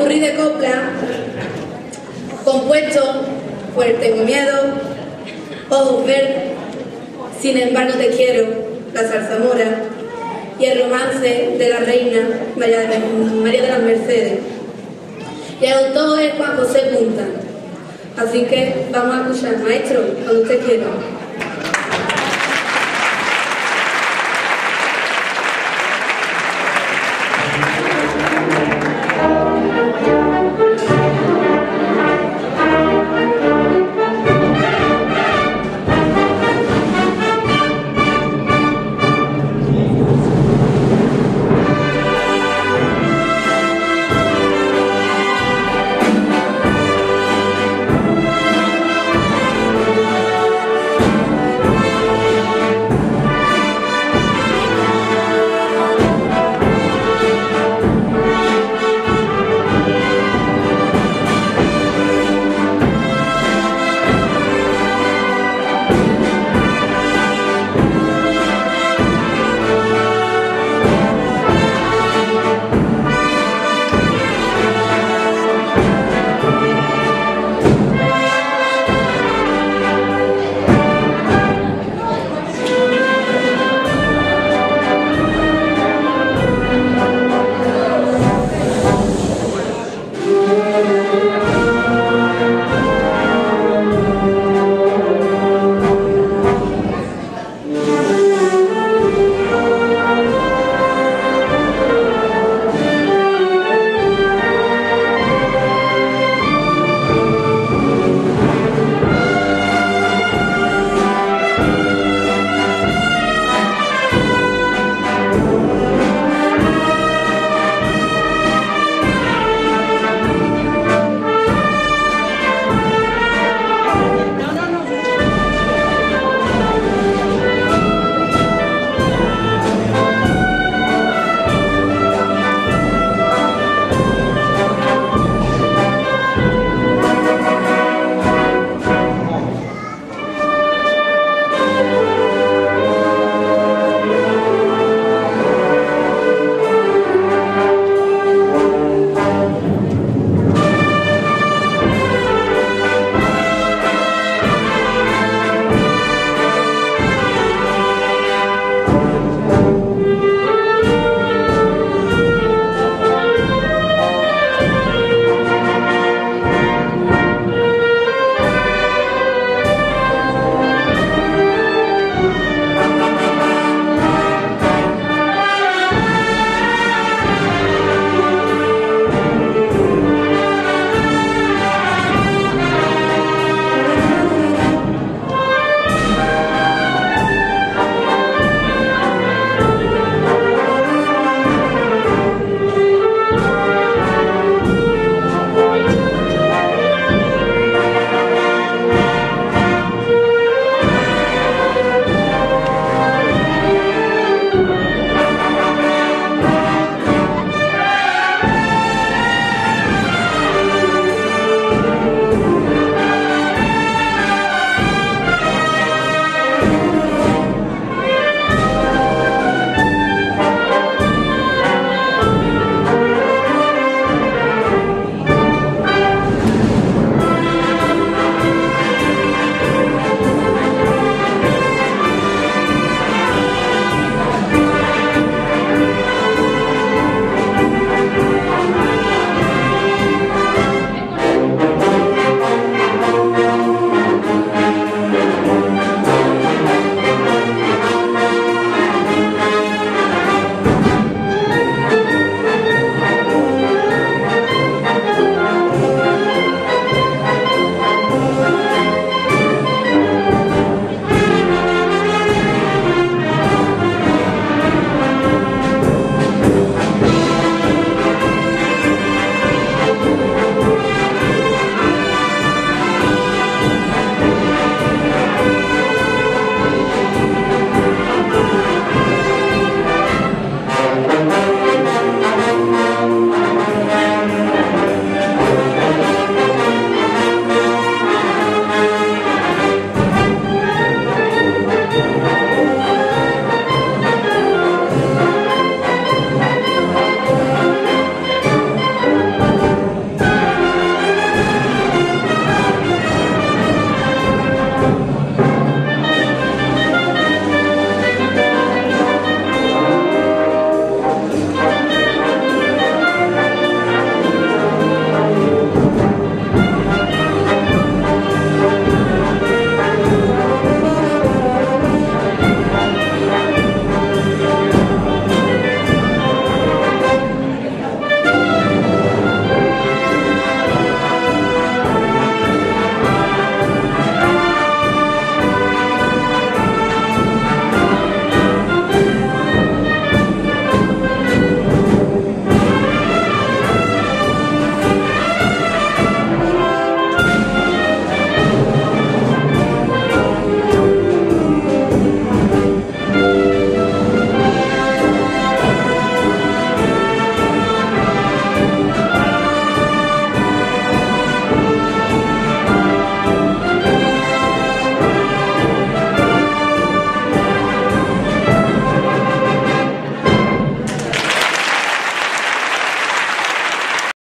popurrí de copla compuesto por el Tengo Miedo, Ojos Verdes, Sin embargo te quiero, La Zarzamora y el romance de la reina María de, María de las Mercedes. Y el autor es Juan José Punta. Así que vamos a escuchar, maestro, cuando usted quiera.